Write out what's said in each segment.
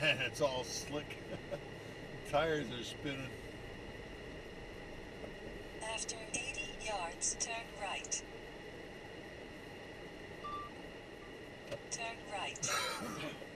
it's all slick. Tires are spinning. After 80 yards, turn right. Turn right.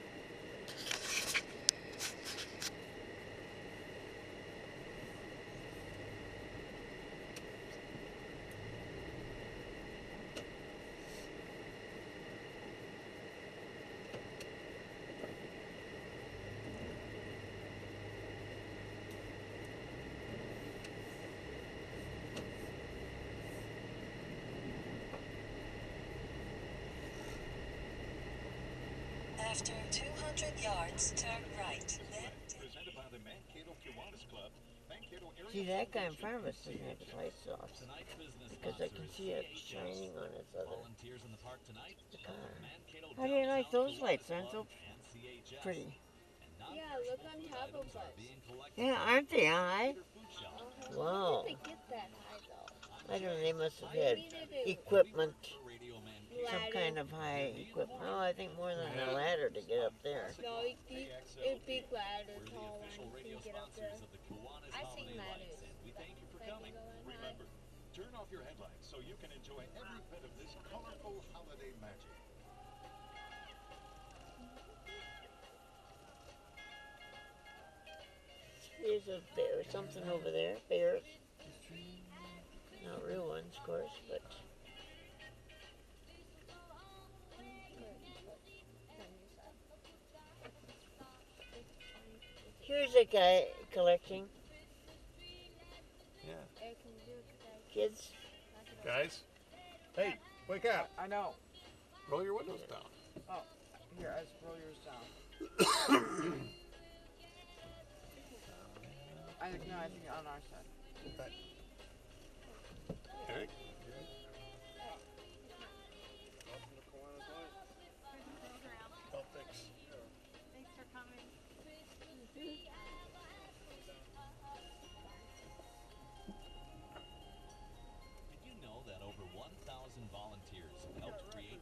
After 200 yards, turn right. Then Presented by the Mankato Kiwanis Club, See, that guy in front of us doesn't have his lights off because I can see it shining on his other. Volunteers in the park tonight. Car. How do you like those lights? Kiwanis Aren't so Club and CHS. pretty? Yeah, look on top of items us. Yeah, aren't they high? from Food Shelf. Uh-huh. Wow. How did they get that high though? I don't know. They must have had equipment, Radio Mankato. Some kind of high equipment. Oh, I think more than a ladder to get up there. No, it'd be, it'd be the tall one to get up there. sponsors of the Kiwanis I seen ladders. We thank you for coming. go in high. Remember, turn off your headlights so you can enjoy every bit of this colorful holiday magic. There's a bear, something over there. Bears. Not real ones, of course, but here's a guy collecting Yeah. Eric, can do it 'cause I kids. knock it off. Guys, hey, wake up. I know. Roll your windows down. Oh, here, I just roll yours down. I think no, I think on our side. Eric?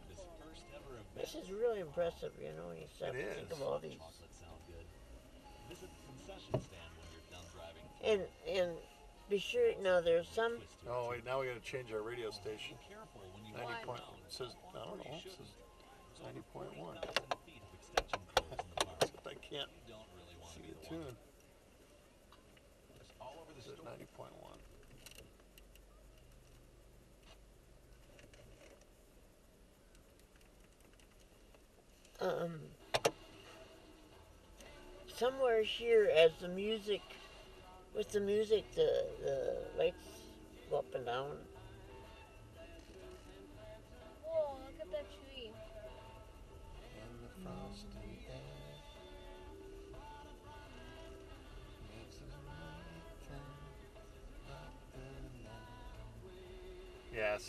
This first ever event? This is really impressive, you know, when you stop It to think is. of all these. Chocolate sound good. Visit the concession stand when you're done driving. And and be sure now there's some Oh, wait, now we gotta change our radio station. Be careful when you 90 point, it says, I don't know, it says 90.1. 40,000 feet of extension cords in the. I can't You don't really want to see be the the one. It's all over the store. ninety point one. um somewhere here as the music with the music the the lights go up and down. Whoa, look at that tree. In the frosty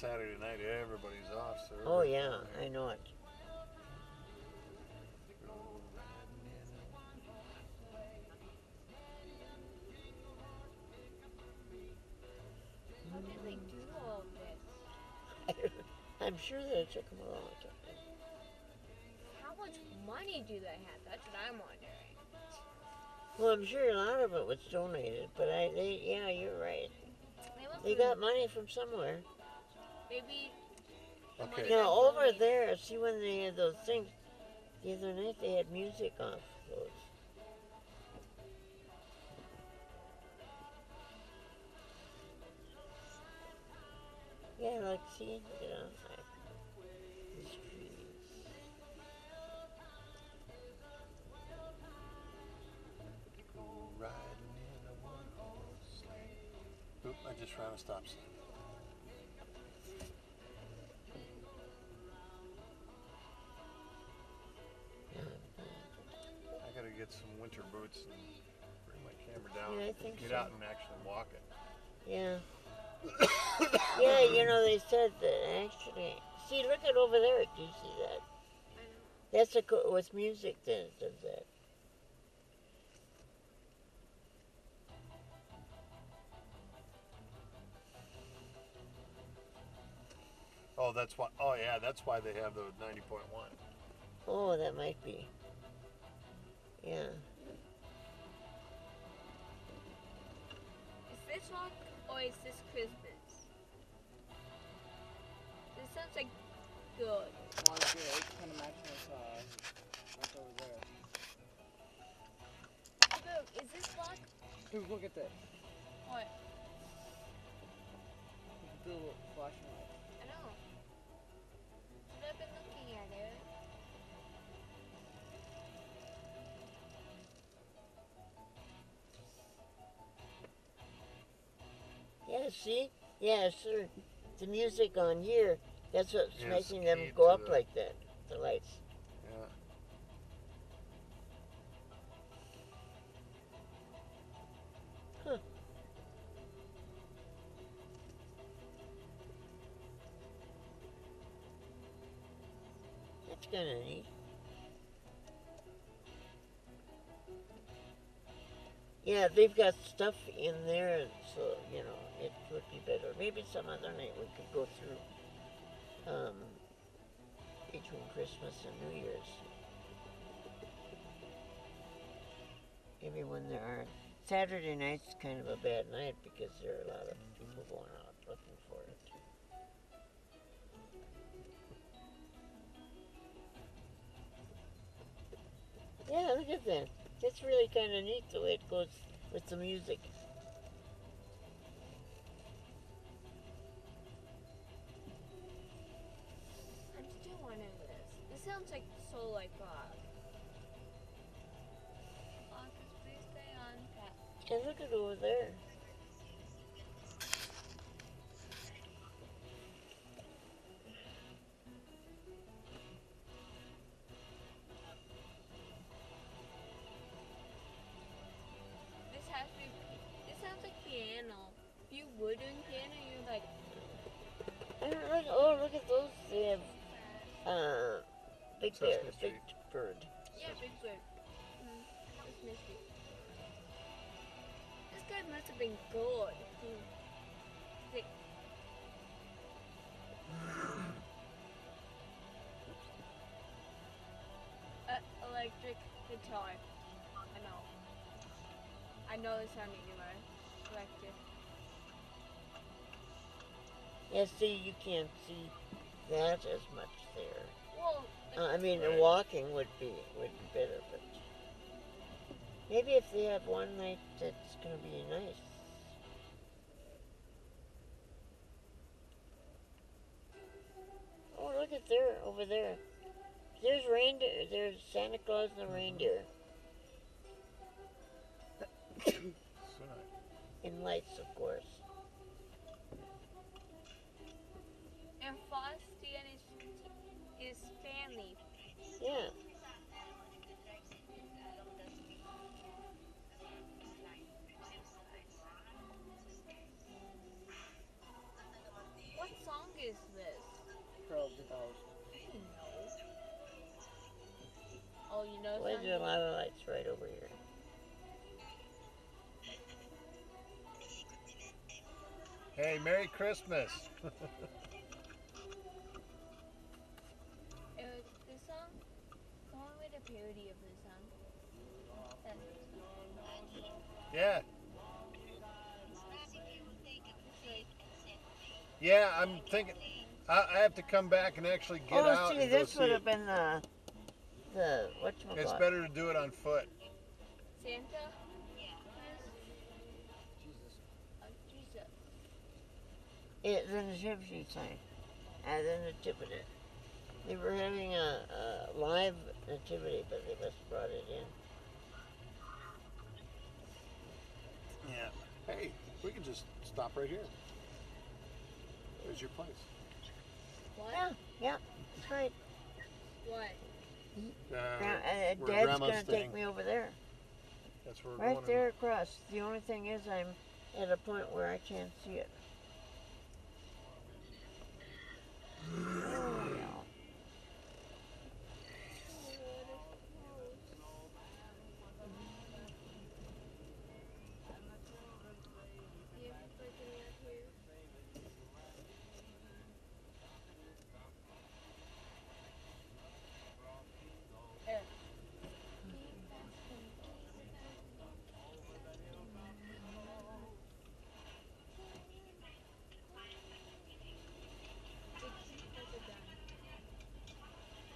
night. Yeah, Saturday night, everybody's off, so. Oh everybody's yeah, out. I know it. How did they do all this? I'm sure that it took them a long time. How much money do they have? That's what I'm wondering. Well, I'm sure a lot of it was donated, but I, they, yeah, you're right. They They got money from somewhere. Maybe Okay. Now got over donated. there, see when they had those things the other night, they had music off those. Yeah, like see, you know, like these trees. Riding in a one horse sleigh. Oop, I just ran a stop sign. Get some winter boots and bring my camera down. Yeah, I think get so. out and actually walk it. Yeah. yeah, you know, they said that actually. See, look at over there. Do you see that? That's a co- with music it does that. Oh, that's why. Oh, yeah, that's why they have the ninety point one. Oh, that might be. Yeah. Is this rock or is this Christmas? This sounds like good. Well, I can imagine uh, over there. Is this rock? Dude, look at this. What? The flashing light. See? Yeah, sure. The music on here, that's what's making them go up the- like that. The lights. Yeah. Huh. That's kind of neat. Yeah, they've got stuff in there, so you know it would be better. Maybe some other night we could go through um, between Christmas and New Year's. Maybe when there are Saturday night's kind of a bad night because there are a lot of people going out looking for it. Yeah, look at that. That's really kind of neat the way it goes with the music. I'm still wondering this. This sounds like Soul like uh. Marcus, please stay on tap. And look at over there. And look, oh, look at those. They have uh, big bear, Sesame big bird. Yeah, big bird. Mm, it's misty. This guy must have been good. Hmm. Thick. Uh, electric guitar. I know. I know the sound anywhere. Electric. Yeah, see, you can't see that as much there. Well, Uh, I mean, Right. walking would be would be better, but maybe if they have one night, that's gonna be nice. Oh, look at there, over there. There's reindeer. There's Santa Claus and the reindeer So nice. in lights, of course. You know a lot of lights right over here. Hey, Merry Christmas. This song? The one with a parody of this song. That yeah. Yeah, I'm thinking. I, I have to come back and actually get oh, out see, and go this see would it. have been the the what It's better to do it on foot. Santa? Jesus. Oh, Jesus. It, the nativity sign, and the nativity. They were having a, a live nativity, but they must have brought it in. Yeah. Hey, we can just stop right here. There's your place. What? Yeah, yeah, that's right. What? Uh, Gra- uh, Dad's gonna take me over there, That's where we're right going. there across. The only thing is, I'm at a point where I can't see it.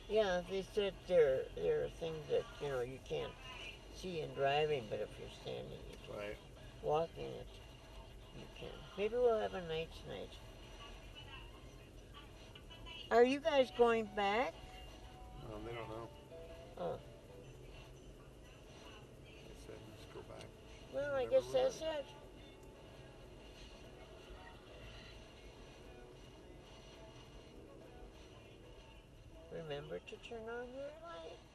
Yeah, they said there there are things that you know you can't see in driving, but if you're standing, you can. Right. walking it, you can. Maybe we'll have a night tonight. Are you guys going back? Well, they don't know. Oh, They said just go back. well, I guess that's it. Turn on your lights.